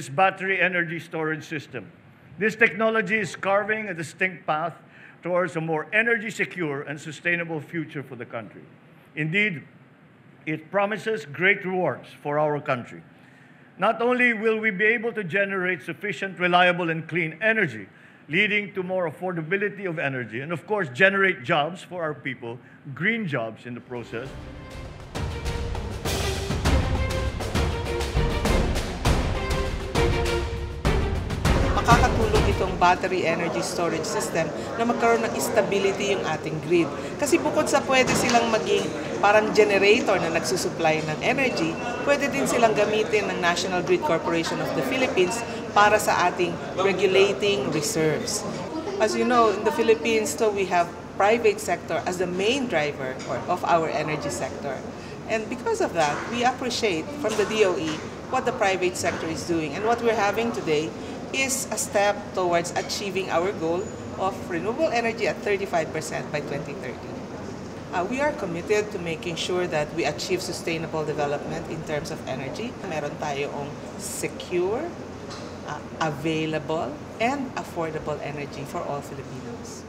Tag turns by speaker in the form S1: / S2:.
S1: this battery energy storage system. This technology is carving a distinct path towards a more energy secure and sustainable future for the country. Indeed, it promises great rewards for our country. Not only will we be able to generate sufficient, reliable, and clean energy, leading to more affordability of energy, and of course, generate jobs for our people, green jobs in the process,
S2: makakatulong itong battery energy storage system na magkaroon ng stability yung ating grid. Kasi bukod sa pwede silang maging parang generator na nagsusupply ng energy, pwede din silang gamitin ng National Grid Corporation of the Philippines para sa ating regulating reserves. As you know, in the Philippines, so we have private sector as the main driver of our energy sector. And because of that, we appreciate from the DOE what the private sector is doing. And what we're having today is a step towards achieving our goal of renewable energy at 35% by 2030. Uh, we are committed to making sure that we achieve sustainable development in terms of energy. Meron tayong secure, uh, available, and affordable energy for all Filipinos.